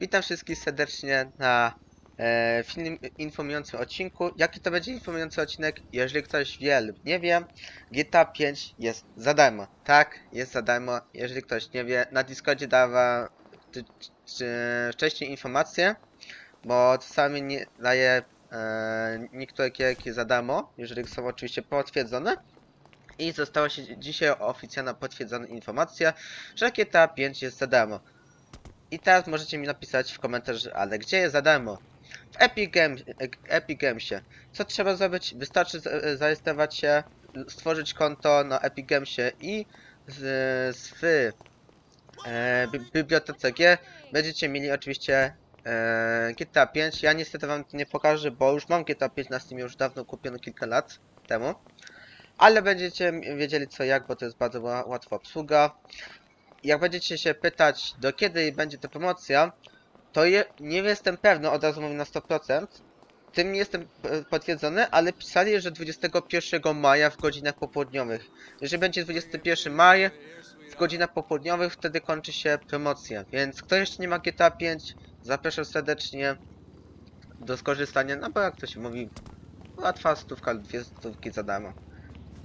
Witam wszystkich serdecznie na e, film informującym odcinku. Jaki to będzie informujący odcinek? Jeżeli ktoś wie lub nie wie, GTA 5 jest za darmo. Tak, jest za darmo. Jeżeli ktoś nie wie, na Discordzie dawa ty, czy, wcześniej informacje, bo czasami nie daje e, niektóre gierki za darmo, jeżeli są oczywiście potwierdzone. I została się dzisiaj oficjalna potwierdzona informacja, że GTA 5 jest za darmo. I teraz możecie mi napisać w komentarzu, ale gdzie jest za darmo? W Epic, Games, Epic Gamesie. Co trzeba zrobić? Wystarczy z- zarejestrować się, stworzyć konto na Epic Gamesie i z, z w e, bi- bibliotece G będziecie mieli oczywiście e, GTA 5. Ja niestety wam nie pokażę, bo już mam GTA 5 na Steamie już dawno kupione kilka lat temu. Ale będziecie wiedzieli co jak, bo to jest bardzo ła- łatwa obsługa jak będziecie się pytać, do kiedy będzie ta promocja, to je, nie jestem pewny, od razu mówię na 100%. Tym nie jestem e, potwierdzony, ale pisali, że 21 maja w godzinach popołudniowych. Jeżeli będzie 21 maja w godzinach popołudniowych, wtedy kończy się promocja. Więc kto jeszcze nie ma GTA 5, zapraszam serdecznie do skorzystania, no bo jak to się mówi, łatwa stówka dwie stówki za darmo.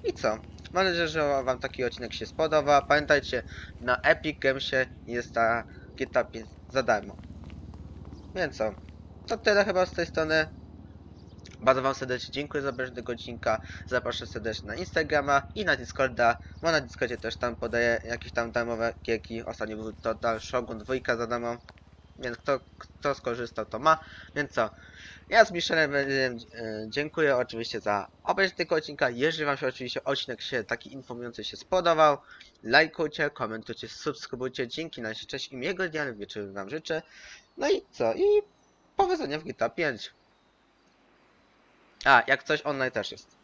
I co? Mam nadzieję, że wam taki odcinek się spodoba. Pamiętajcie, na Epic Gamesie jest ta GTA 5 za darmo. Więc co? To tyle chyba z tej strony. Bardzo wam serdecznie dziękuję za obejrzenie tego odcinka. Zapraszam serdecznie na Instagrama i na Discorda, bo na Discordzie też tam podaję jakieś tam darmowe gierki. Ostatnio był to Dal Shogun 2 za darmo. Więc kto, kto skorzystał to ma. Więc co? Ja z Michelem e, dziękuję oczywiście za obejrzenie tego odcinka. Jeżeli wam się oczywiście odcinek się taki informujący się spodobał, lajkujcie, komentujcie, subskrybujcie. Dzięki na się cześć i miłego dnia lub wam życzę. No i co? I powodzenia w GTA 5. A, jak coś online też jest.